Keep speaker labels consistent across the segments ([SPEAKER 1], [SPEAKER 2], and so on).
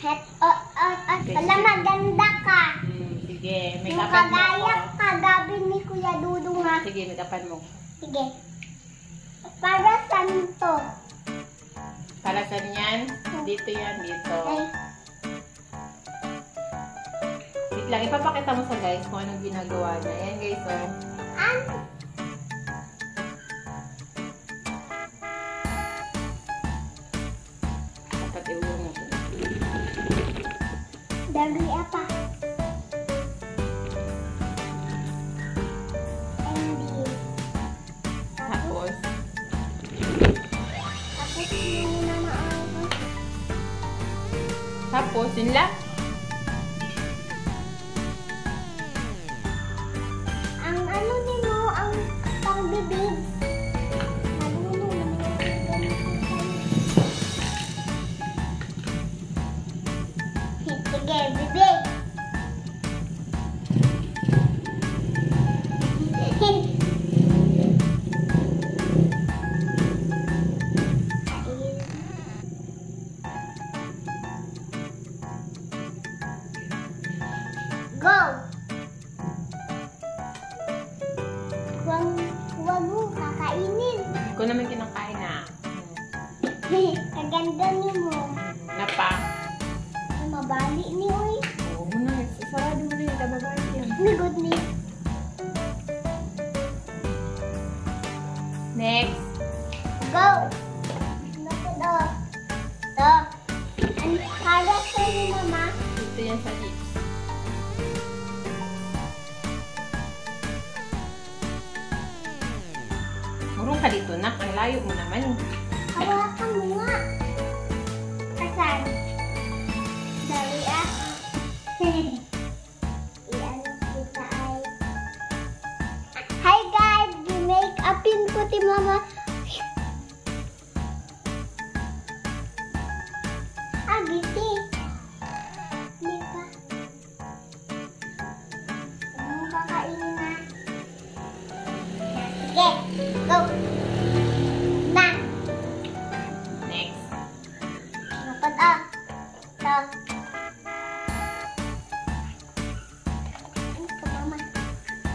[SPEAKER 1] Het, oh,
[SPEAKER 2] Okay,
[SPEAKER 1] wala
[SPEAKER 2] sige.
[SPEAKER 1] maganda ka.
[SPEAKER 2] Hmm, sige, make
[SPEAKER 1] Yung
[SPEAKER 2] mo
[SPEAKER 1] kagaya
[SPEAKER 2] ako.
[SPEAKER 1] kagabi ni Kuya Dudong ha.
[SPEAKER 2] Sige, make upan mo.
[SPEAKER 1] Sige. Para saan to?
[SPEAKER 2] Para saan yan? Dito yan, dito.
[SPEAKER 1] Ay,
[SPEAKER 2] Wait lang, ipapakita mo sa guys kung anong ginagawa niya. Ayan guys, oh.
[SPEAKER 1] an?
[SPEAKER 2] Tapos,
[SPEAKER 1] Go! Huwag, huwag mo kakainin.
[SPEAKER 2] Ko naman kinakain na.
[SPEAKER 1] Kaganda ni mo.
[SPEAKER 2] Napa.
[SPEAKER 1] Mabali ni Uy.
[SPEAKER 2] Oo mo na. Sarado mo yung kababay yan.
[SPEAKER 1] Ligod ni.
[SPEAKER 2] Next.
[SPEAKER 1] Go! To do? To. Ang character ni Mama.
[SPEAKER 2] Dito yan sa. Murong ka dito, nak. Ang layo mo naman.
[SPEAKER 1] Hawakan mo nga. Asan? Dali ah. Hi guys! Make upin ko ti Mama.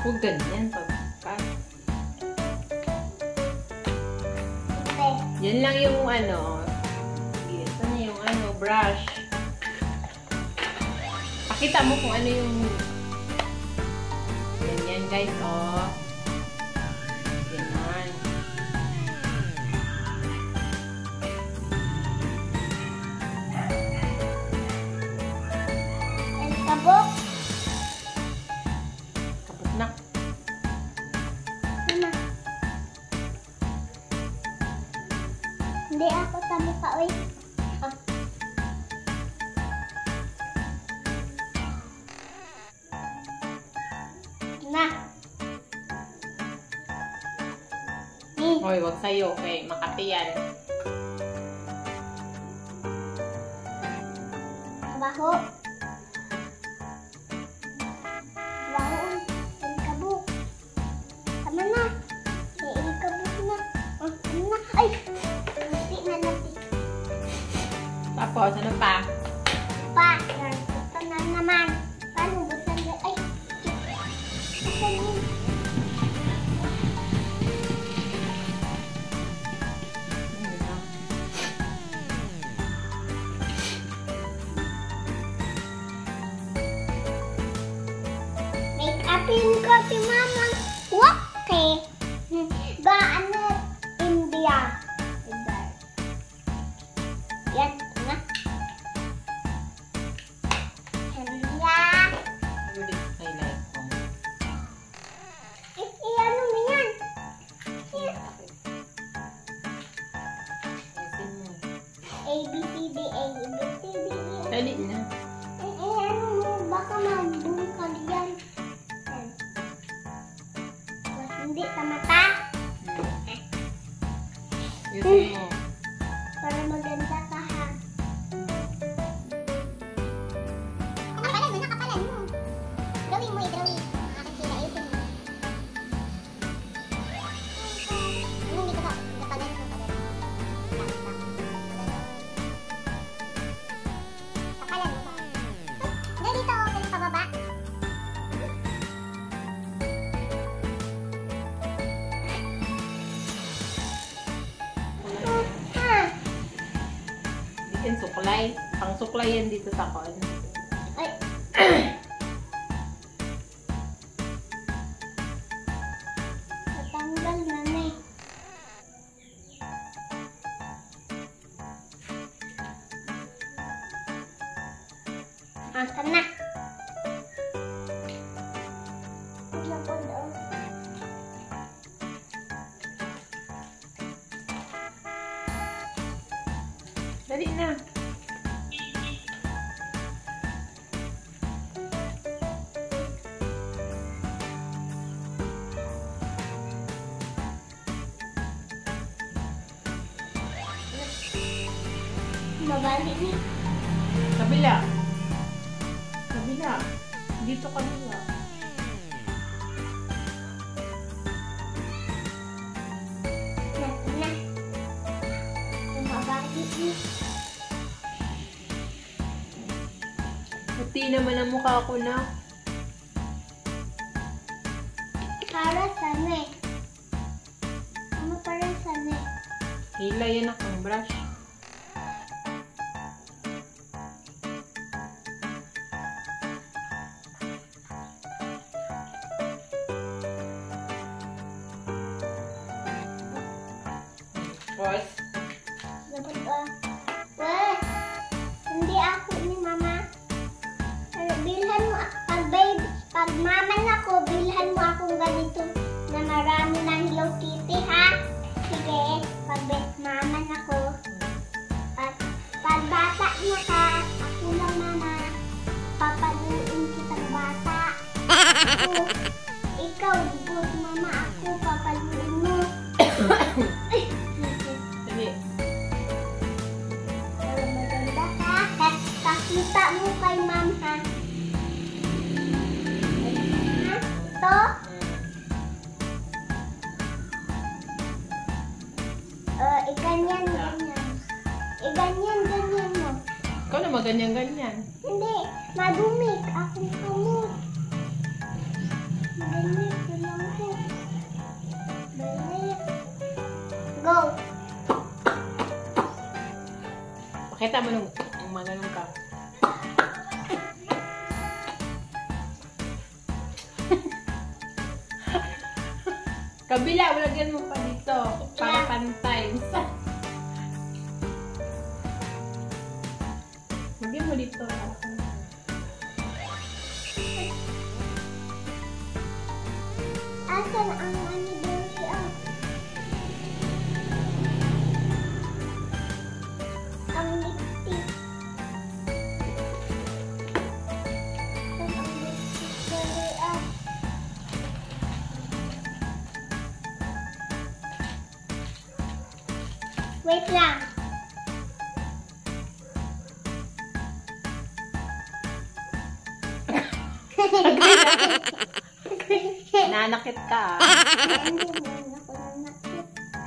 [SPEAKER 1] Huwag
[SPEAKER 2] ganyan.
[SPEAKER 1] Ito.
[SPEAKER 2] Yan lang yung ano. Ito na yung ano, brush. Pakita mo kung ano yung ganyan guys, oh. Ganyan.
[SPEAKER 1] Ang kabok.
[SPEAKER 2] Wag sa'yo. Okay, makati yan.
[SPEAKER 1] Baho. Baho. Ang kabuk. Tama na. Kabuk na. Ano na? Ay! Nanti na nanti.
[SPEAKER 2] Tapos, ano? Pa,
[SPEAKER 1] Make upin ko si Mama.
[SPEAKER 2] Pang suklay yan dito sa kon.
[SPEAKER 1] Ay. Natanggal na na. Ah, na. Mabali ni.
[SPEAKER 2] Kabila. Kabila. Dito kabila.
[SPEAKER 1] Na, na. Mabali ni.
[SPEAKER 2] Puti naman ang mukha ko na.
[SPEAKER 1] Para sana eh. Ano para sana eh?
[SPEAKER 2] Hila yan akong brush. Pause.
[SPEAKER 1] Dapat ba? Weh, hindi ako ni mama. Bilhan mo, pag, babe, pag mama na ko, bilhan mo akong ganito na marami ng Hello Kitty, ha? Sige, pag babe,
[SPEAKER 2] Ganun ka. Kabila, lagyan mo pa dito. Para pantay. Lagyan mo dito. para pantay.
[SPEAKER 1] Asan ang Wait lang.
[SPEAKER 2] Nanakit ka. ah.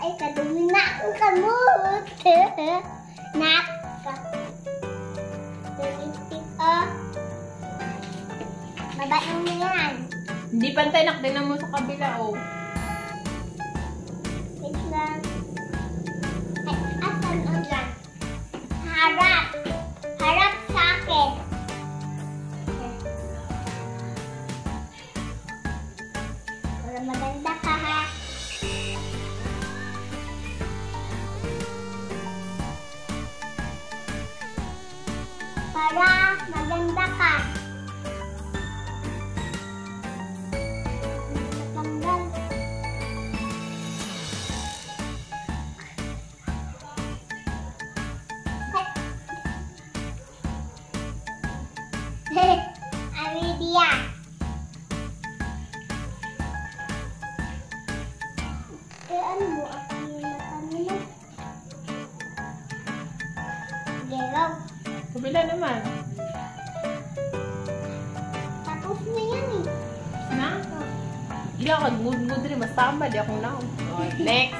[SPEAKER 1] Ay, kadumi na ang kamot. Nak. Lipstick, oh. Babae mo yan.
[SPEAKER 2] Hindi pantay nakdinan mo sa kabila, oh. Ila ka, mood-mood rin. Masama, di akong naon. Oh, next.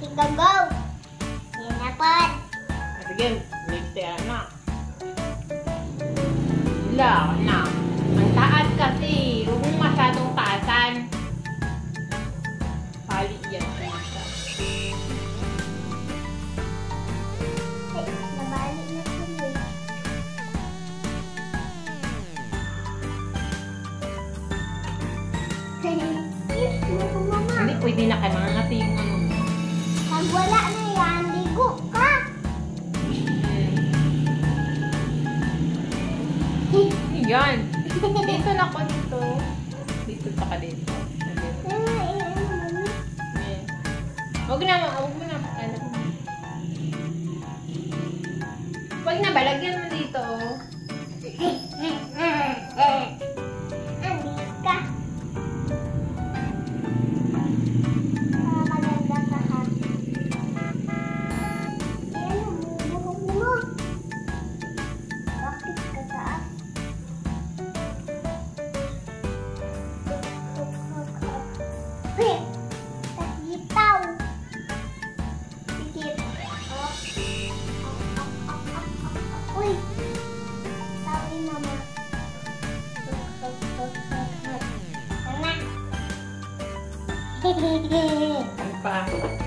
[SPEAKER 1] Ikaw go. Yan na po.
[SPEAKER 2] Ah, sige, next day na. Ila, na. Ang taas kasi. Pwede na kayo. Mga ngati yung ano.
[SPEAKER 1] Pag wala na yan, ligo ka.
[SPEAKER 2] Yan. Dito na ako dito. Dito pa ka dito. Huwag na, huwag mo na. Ano. Huwag na ba? Lagyan mo dito. oh.
[SPEAKER 1] Ano
[SPEAKER 2] pa?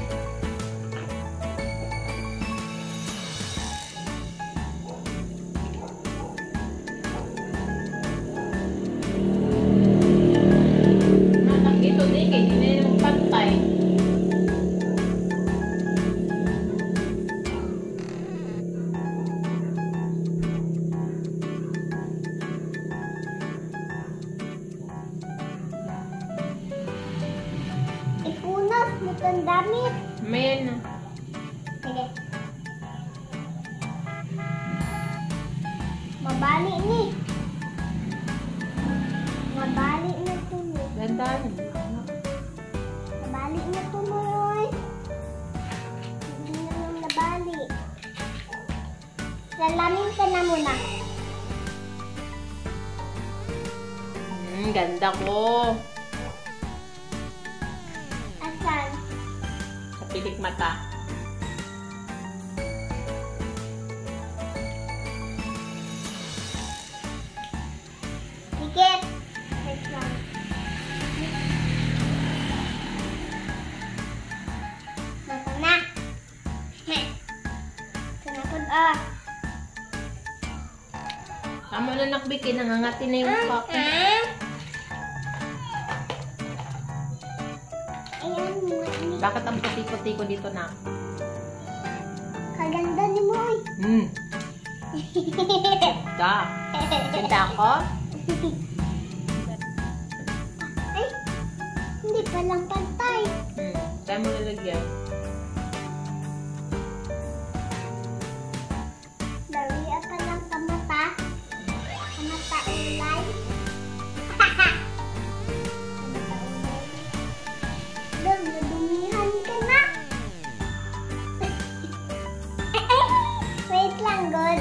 [SPEAKER 1] Tuloy.
[SPEAKER 2] Gandaan.
[SPEAKER 1] Nabali na tuloy. Hindi na lang nabali. Lalamin ka na muna.
[SPEAKER 2] Hmm, ganda ko.
[SPEAKER 1] Asan?
[SPEAKER 2] Sa pilik mata.
[SPEAKER 1] Sige.
[SPEAKER 2] Tama na nakbiki. Nangangati na yung
[SPEAKER 1] ini.
[SPEAKER 2] Bakit ang puti-puti ko dito na?
[SPEAKER 1] Kaganda ni Moy.
[SPEAKER 2] Hmm. Ganda. Ganda ako?
[SPEAKER 1] Ay, hindi pa lang pantay.
[SPEAKER 2] Hmm. Saan mo lalagyan?
[SPEAKER 1] Wait lang, God.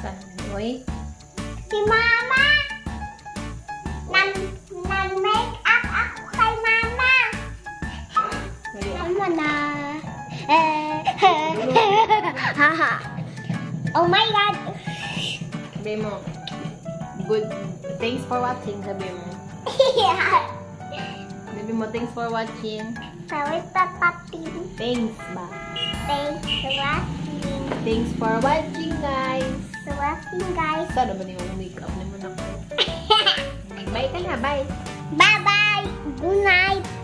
[SPEAKER 2] Saan? Uy.
[SPEAKER 1] Si Mama! Nan, nan-make up ako kay Mama.
[SPEAKER 2] Dali.
[SPEAKER 1] Mama na. oh my God.
[SPEAKER 2] Sabi mo. Good. Thanks for watching. Sabi mo. Sabi mo, thanks for watching.
[SPEAKER 1] Sorry, papapi.
[SPEAKER 2] Thanks ba?
[SPEAKER 1] Thanks for watching.
[SPEAKER 2] Thanks for watching, guys.
[SPEAKER 1] For watching, guys.
[SPEAKER 2] Sana ba yung makeup naman ako? Bye ka na, bye.
[SPEAKER 1] Bye-bye. Good night.